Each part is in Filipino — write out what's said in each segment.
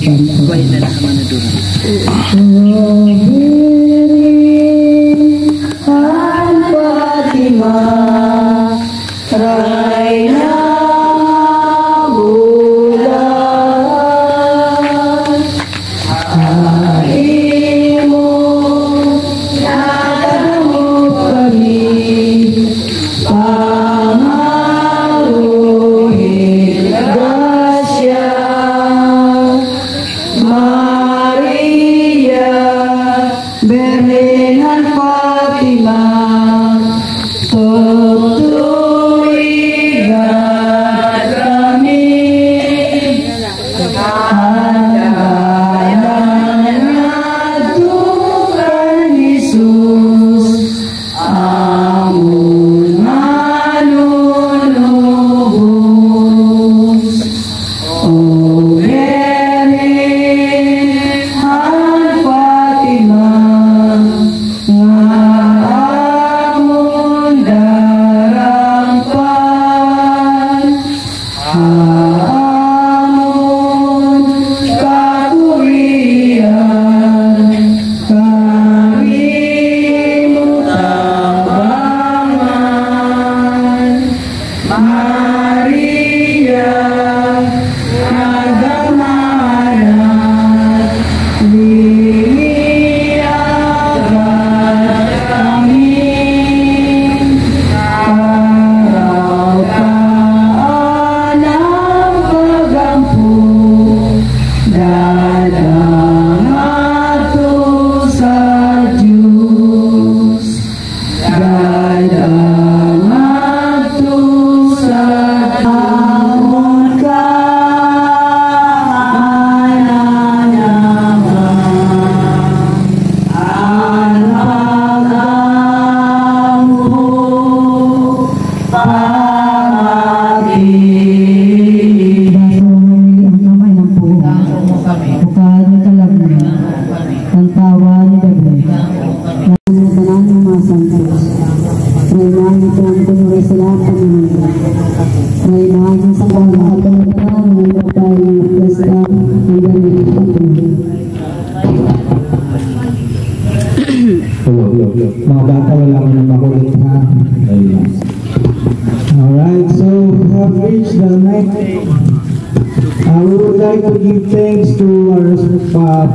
Yes,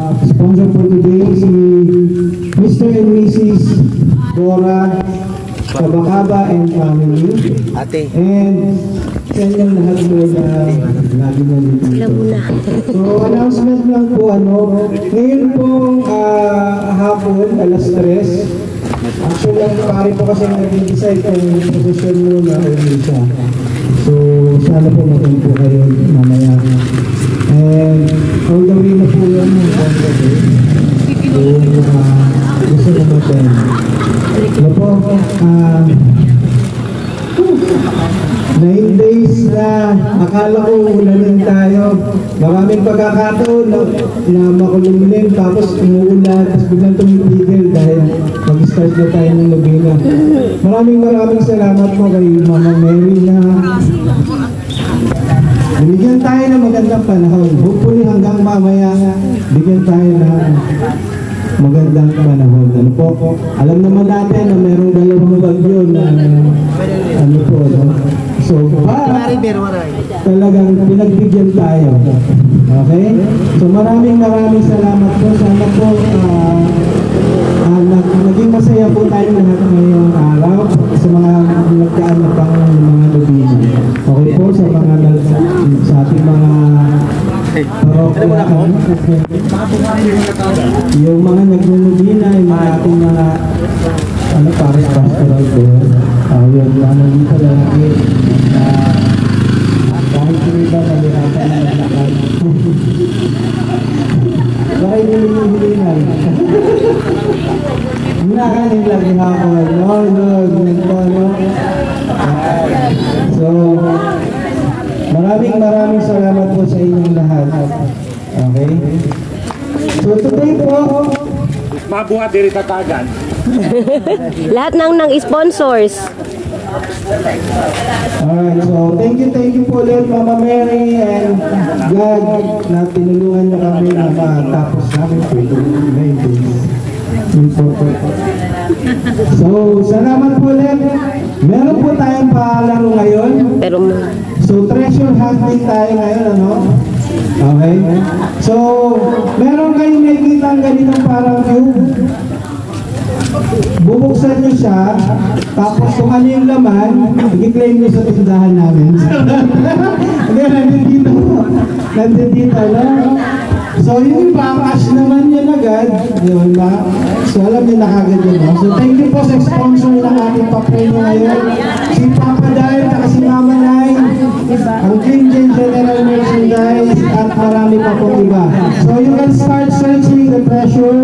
uh, sponsor for today, si Mr. and Mrs. Dora Kabakaba and family. Ate. And sa inyong lahat po na lagi mo dito. So, announcement lang po, ano, ngayon pong ah, hapon, alas 3, Actually, ang pare po kasi nag-decide kung posisyon muna o hindi siya. So, sana po maging po kayo mamaya. And all the na po yan yung contact eh. Kung uh, gusto ko natin. Ano po, ah, Nine days na akala ko ulanin tayo. Maraming pagkakataon na, na makulumlim tapos umuulan tapos biglang tumipigil dahil mag-start na tayo ng Lubina. Maraming maraming salamat po kay Mama Mary na binigyan tayo ng magandang panahon. Hopefully hanggang mamaya bigyan tayo ng magandang panahon. Ano po, alam naman natin na merong dalawang bagyo na ano po, no? So, para talagang pinagbigyan tayo. Okay? So, maraming maraming salamat po. Sana po ah, nag, naging masaya po tayo lahat ngayong araw sa mga nagkaan na pang mga lubina. Yung mga naglulubina, yung mga ating mga ano para sa pastoral ko. Uh, yun, ano dito lagi. Uh, kahit yung iba nalirapan na naglakad. Baka hindi hinihilingan. Nakanin lagi ako. No, no, ganito, no. So, marami Maraming maraming salamat po sa inyong lahat. Okay? So today po, Mabuhat diri tatagan. Lahat ng ng sponsors. Alright, so thank you, thank you po ulit Mama Mary and God na tinulungan niyo kami na matapos namin po itong main days. So, salamat po ulit. Meron po tayong palaro ngayon. Pero So, treasure hunting tayo ngayon, ano? Okay? So, meron kayong nakikita ang ganitong parang cube. Bubuksan nyo siya, tapos kung ano yung laman, i-claim nyo sa tindahan namin. Hindi, nandun dito. Nandun dito, no? So, yung iba, cash naman yun agad. Yun ba? So, alam niyo na kagad yun? So, thank you po sa sponsor ng ating papremyo ngayon. Si Papa Dahil, at si Mama Nay, ang King Gen General Merchandise, at marami pa po iba. So, you can start searching the treasure,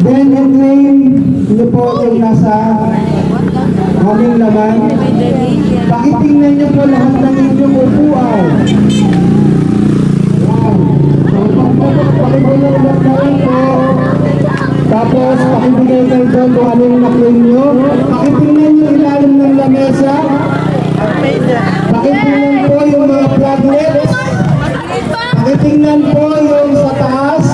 then you claim nyo po yung nasa kaming laman. Pakitingnan nyo po lahat ng inyong upuan. Wow. Po. Tapos, pakibigay kayo doon kung ano yung na-claim nyo. Pakitingnan nyo ilalim ng lamesa. Pakitingnan po yung mga flaglets. Pakitingnan po yung sa taas.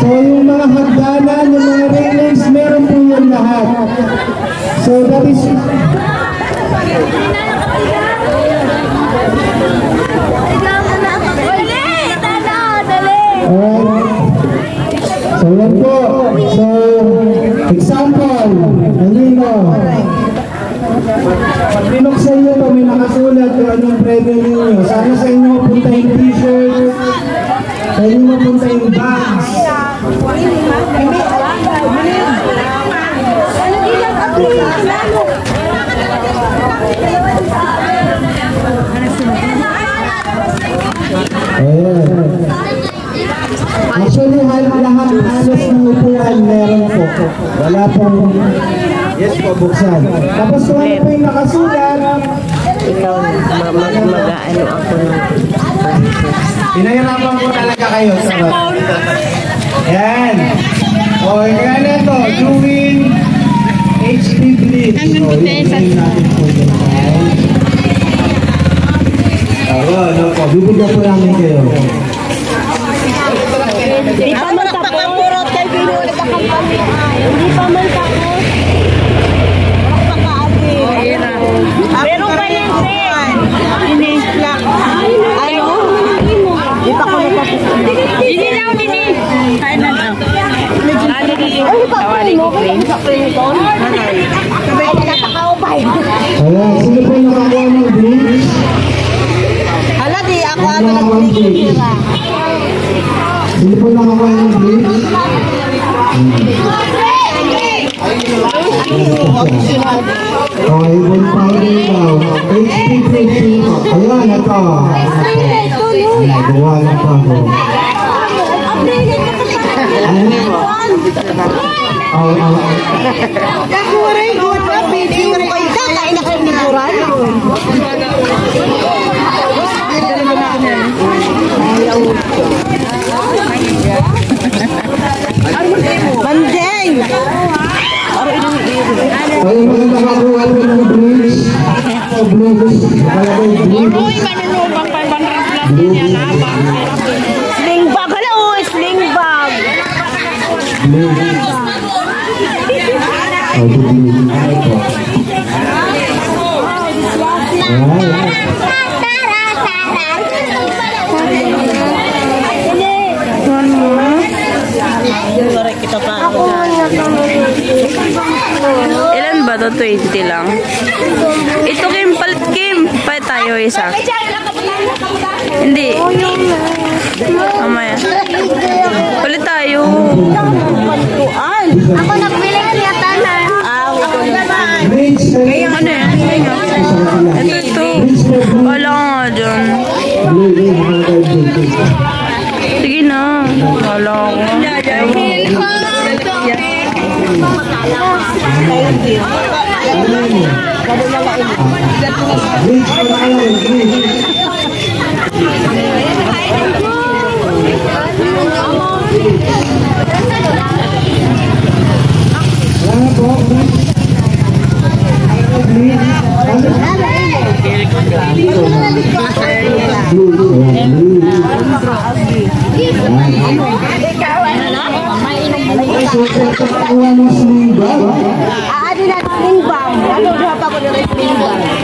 So yung mga hagdanan, yung mga railings, meron po yan lahat. So that is... anong premyo ninyo. Sana sa inyo mapunta yung t-shirt, sa inyo mapunta yung bags. Ayan. Actually, lahat halos ng upuan meron po. Wala pong yes po buksan. Tapos kung ano po yung nakasulat, mag-ano ako ng Pinahirapan ko talaga kayo. Sarap. Yan. O, kaya na ito. Doing HP Blitz. O, yung name natin po yun. Ako, ano po. Bibigyan po namin kayo. Hindi pa man tapos. Hindi pa man tapos. Meron pa yan, Sen. Ano? Di pa ko natapos. Hindi lang, hindi. Kain na lang. Tawali ko, Sen. Sabay ko nakakaubay. Ayan, sino po yung nakakuha ng Blitz? Hala, di ako ano nag-blitz? Sino po yung nakakuha ng Blitz? Okay, one powder daw. HP Blitz. Ayan, ito. Ayan, gawa na pa ako. Oh, oh, oh. Kain na kayo ni Buran. Mandeng! Ay, maganda ka po ano ng bridge. Oh, bridge. Malagay bridge. Sling bag! Hala, oh, sling bag! Bridge. Oh, bridge. Ano po? Ayan. Ilan ba to? 20 lang. Ito Kim, palit Kim. Palit tayo isa. Hindi. Mamaya. Palit tayo. Ako nagbili niya tanan. Ah, ako naman. Ano yan? Ito, ito. Wala nga dyan. Sige na. Wala ko. Ayan. Bridge Aadi na limbang. Ano ba pa ko na limbang?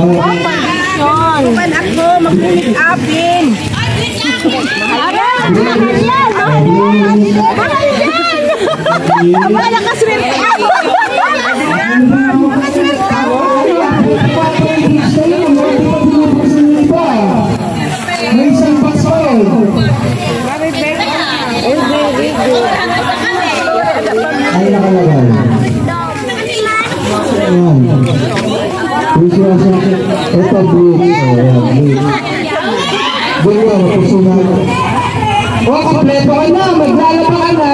Oh. Kuman ako, mag-make upin. Yan! Mahal yan! Mahal yan! Wala ka swerte ako! Ito, blue. Ayan, blue. Blue, ano, puso na. O, kompleto ka na. Maglalaba ka na.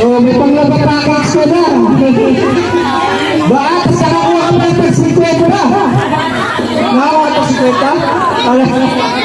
O, may panglaba package ka na. Baka, tas nakakuha ka pa ng pagsikwento na. Nakakuha ka pagsikwento? Wala ka tsara.